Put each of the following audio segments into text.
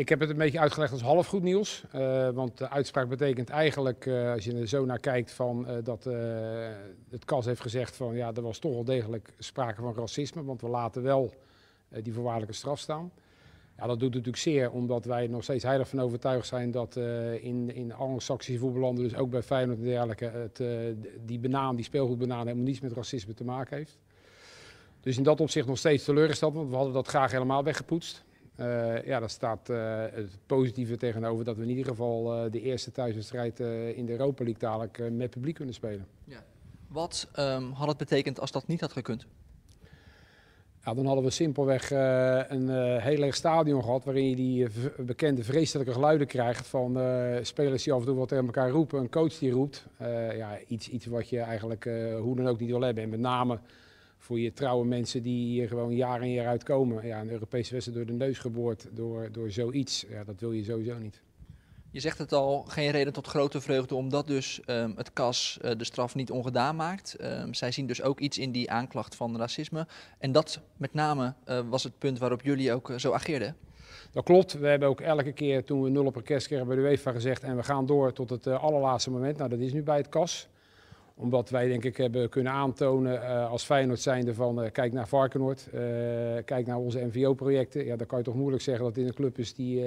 ik heb het een beetje uitgelegd als half goed nieuws. Uh, want de uitspraak betekent eigenlijk, uh, als je er zo naar kijkt, van, uh, dat het KAS heeft gezegd van ja, er was toch wel degelijk sprake van racisme. Want we laten wel die voorwaardelijke straf staan. Ja, dat doet natuurlijk zeer, omdat wij nog steeds heilig van overtuigd zijn dat in, in anglo-saxische voetballanden, dus ook bij Feyenoord en dergelijke, het, die banaan, die speelgoedbanaan helemaal niets met racisme te maken heeft. Dus in dat opzicht nog steeds teleurgesteld, want we hadden dat graag helemaal weggepoetst. Uh, ja, daar staat uh, het positieve tegenover dat we in ieder geval uh, de eerste thuiswedstrijd in de Europa League dadelijk met publiek kunnen spelen. Ja. Wat um, had het betekend als dat niet had gekund? Ja, dan hadden we simpelweg een heel leeg stadion gehad waarin je die bekende vreselijke geluiden krijgt van spelers die af en toe wat tegen elkaar roepen, een coach die roept. ja, iets, iets wat je eigenlijk hoe dan ook niet wil hebben. En met name voor je trouwe mensen die hier gewoon jaar in jaar uitkomen. Ja, een Europese wedstrijd door de neus geboord door, door zoiets. Ja, dat wil je sowieso niet. Je zegt het al, geen reden tot grote vreugde omdat dus um, het KAS uh, de straf niet ongedaan maakt. Um, zij zien dus ook iets in die aanklacht van racisme. En dat met name uh, was het punt waarop jullie ook uh, zo ageerden. Dat klopt. We hebben ook elke keer toen we nul op een kerst kregen bij de UEFA gezegd en we gaan door tot het allerlaatste moment. Nou, dat is nu bij het KAS omdat wij denk ik hebben kunnen aantonen uh, als Feyenoord zijnde van uh, kijk naar Varkenoord, uh, kijk naar onze MVO-projecten. Ja, dan kan je toch moeilijk zeggen dat dit een club is die,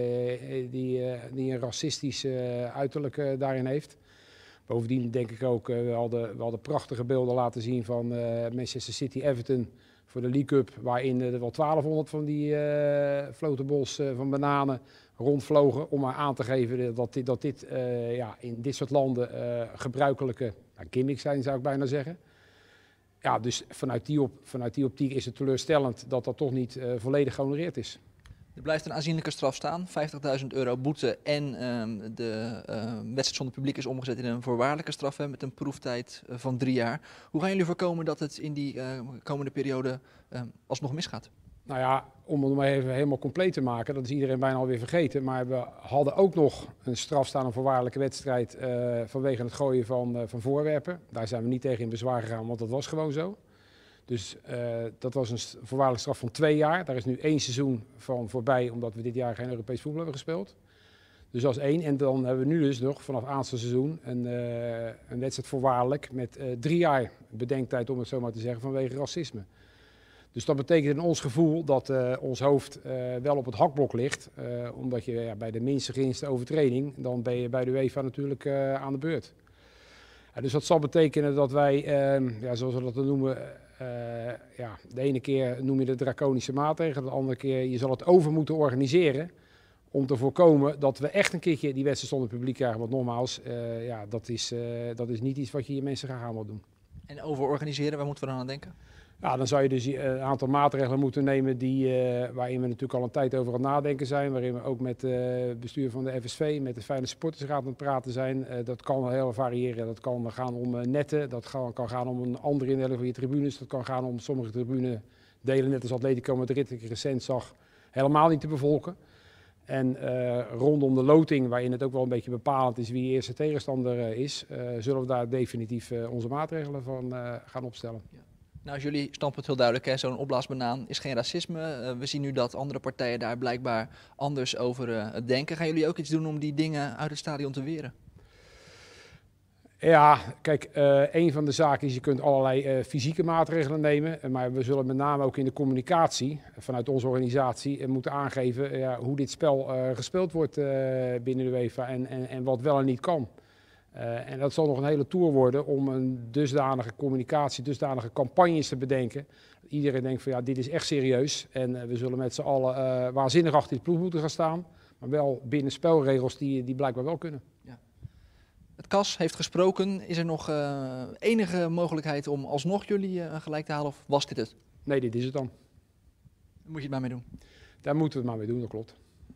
die, een racistisch uiterlijk daarin heeft. Bovendien denk ik ook, we, hadden, we hadden prachtige beelden laten zien van Manchester City-Everton voor de League Cup. Waarin er wel 1200 van die flotenbos van bananen rondvlogen. Om maar aan te geven dat dit, dat dit ja, in dit soort landen gebruikelijke nou, gimmicks zijn, zou ik bijna zeggen. Ja, dus vanuit die, op, vanuit die optiek is het teleurstellend dat dat toch niet uh, volledig gehonoreerd is. Er blijft een aanzienlijke straf staan, 50.000 euro boete en uh, de wedstrijd zonder publiek is omgezet in een voorwaardelijke straf hè, met een proeftijd van drie jaar. Hoe gaan jullie voorkomen dat het in die komende periode alsnog misgaat? Nou ja, om het maar even helemaal compleet te maken, dat is iedereen bijna alweer vergeten. Maar we hadden ook nog een straf staan, een voorwaardelijke wedstrijd uh, vanwege het gooien van, uh, van voorwerpen. Daar zijn we niet tegen in bezwaar gegaan, want dat was gewoon zo. Dus uh, dat was een voorwaardelijke straf van twee jaar. Daar is nu één seizoen van voorbij, omdat we dit jaar geen Europees voetbal hebben gespeeld. Dus is één. En dan hebben we nu dus nog vanaf aanstaande seizoen een, een wedstrijd voorwaardelijk met drie jaar bedenktijd, om het zo maar te zeggen, vanwege racisme. Dus dat betekent in ons gevoel dat uh, ons hoofd uh, wel op het hakblok ligt. Uh, omdat je ja, bij de minste geringste overtreding, dan ben je bij de UEFA natuurlijk aan de beurt. dus dat zal betekenen dat wij, ehm, ja, zoals we dat noemen, ja, de ene keer noem je de draconische maatregelen, de andere keer je zal het over moeten organiseren. Om te voorkomen dat we echt een keertje die wedstrijd zonder publiek krijgen. Want nogmaals, ja, dat, is, dat is niet iets wat je je mensen graag aan wil doen. En over organiseren, waar moeten we dan aan denken? Ja, dan zou je dus een aantal maatregelen moeten nemen die, uh, waarin we natuurlijk al een tijd over aan het nadenken zijn. Waarin we ook met het uh, bestuur van de FSV, met de Fijne Supportersraad aan het praten zijn. Dat kan heel variëren. Dat kan gaan om netten, dat kan, kan, gaan om een andere indeling van je tribunes. Dat kan gaan om sommige tribunedelen, net als Atletico Madrid, ik recent zag, helemaal niet te bevolken. En rondom de loting, waarin het ook wel een beetje bepalend is wie eerste tegenstander is, zullen we daar definitief onze maatregelen van gaan opstellen. Ja. Nou is jullie standpunt heel duidelijk, zo'n opblaasbanaan is geen racisme. Uh, we zien nu dat andere partijen daar blijkbaar anders over uh, denken. Gaan jullie ook iets doen om die dingen uit het stadion te weren? Ja, kijk, uh, een van de zaken is je kunt allerlei fysieke maatregelen nemen. Maar we zullen met name ook in de communicatie vanuit onze organisatie moeten aangeven hoe dit spel gespeeld wordt binnen de UEFA en, en, en wat wel en niet kan. Uh, en dat zal nog een hele tour worden om een dusdanige communicatie, dusdanige campagnes te bedenken. Iedereen denkt van ja, dit is echt serieus. En uh, we zullen met z'n allen uh, waanzinnig achter die ploeg moeten gaan staan. Maar wel binnen spelregels die, die blijkbaar wel kunnen. Ja. Het KAS heeft gesproken. Is er nog enige mogelijkheid om alsnog jullie gelijk te halen? Of was dit het? Nee, dit is het dan. Daar moet je het maar mee doen. Daar moeten we het maar mee doen, dat klopt.